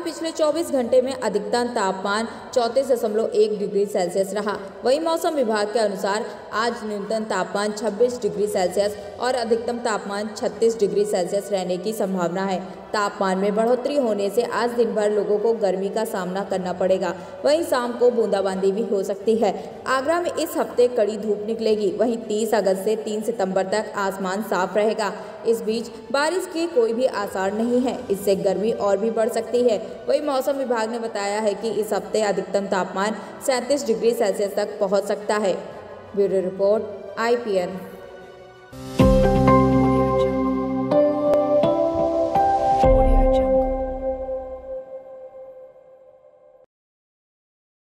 पिछले 24 घंटे में अधिकतम तापमान चौंतीस दशमलव एक डिग्री सेल्सियस रहा। वही मौसम विभाग के अनुसार आज न्यूनतम तापमान 26 डिग्री सेल्सियस और अधिकतम तापमान 36 डिग्री सेल्सियस रहने की संभावना है। तापमान में बढ़ोतरी होने से आज दिन भर लोगों को गर्मी का सामना करना पड़ेगा। वहीं शाम को बूंदाबांदी भी हो सकती है। आगरा में इस हफ़्ते कड़ी धूप निकलेगी। वहीं 30 अगस्त से 3 सितंबर तक आसमान साफ़ रहेगा। इस बीच बारिश के कोई भी आसार नहीं है। इससे गर्मी और भी बढ़ सकती है। वहीं मौसम विभाग ने बताया है कि इस हफ़्ते अधिकतम तापमान सैंतीस डिग्री सेल्सियस तक पहुँच सकता है। ब्यूरो रिपोर्ट आई